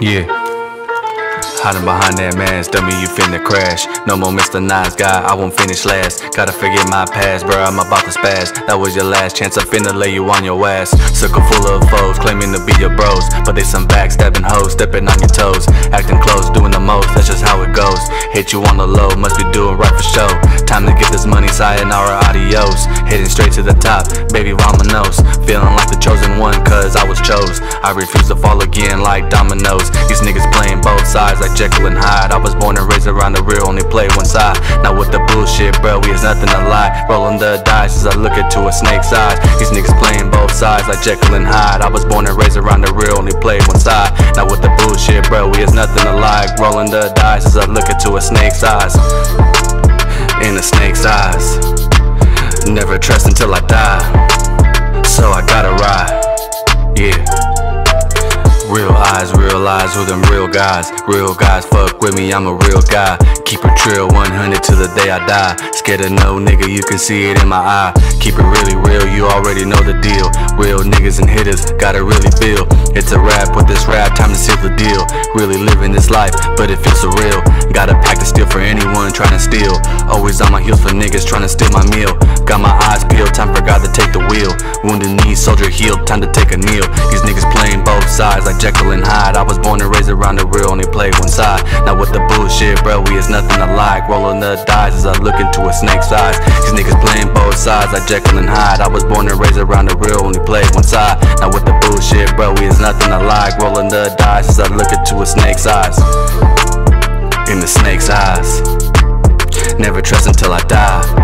Yeah. Hiding behind that mask, dummy, you finna crash. No more Mr. Nice Guy, I won't finish last. Gotta forget my past, bro, I'm about to spaz. That was your last chance, I finna lay you on your ass. Circle full of foes, claiming to be your bros. But they some backstabbing hoes, stepping on your toes. Acting close, doing the most, that's just how it goes. Hit you on the low, must be doing right for show. Time to get this money, sayonara, adios. Heading straight to the top, baby, vamonos. Feeling like the chosen one, cause I was chose. I refuse to fall again like dominoes. These niggas playing both sides like Jekyll and Hyde. I was born and raised around the real, only play one side. Not with the bullshit, bro, we has nothing to lie. Rolling the dice as I look into a snake's eyes. These niggas playing both sides like Jekyll and Hyde. I was born and raised around the real, only play one side. Not with the bullshit, bro, we has nothing to lie. Rolling the dice as I look into a snake's eyes. In a snake's eyes. Never trust until I die. So I gotta ride. Yeah. Eyes, real eyes with them real guys. Real guys fuck with me, I'm a real guy. Keep it trill 100 till the day I die. Scared of no nigga, you can see it in my eye. Keep it really real, you already know the deal. Real niggas and hitters, gotta really feel. It's a rap with this rap, time to seal the deal. Really living this life, but it feels surreal. Got a pack to steal for anyone trying to steal. Always on my heels for niggas trying to steal my meal. Got my eyes peeled, time for God to take the wheel. Wounded knee, soldier healed, time to take a kneel. These niggas playing both sides like Jekyll and. I was born and raised around the real, only play one side. Now with the bullshit, bro, we is nothing alike. Rolling the dice as I look into a snake's eyes. These niggas playing both sides like Jekyll and Hyde. I was born and raised around the real, only play one side. Now with the bullshit, bro, we is nothing alike. Rolling the dice as I look into a snake's eyes. In the snake's eyes. Never trust until I die.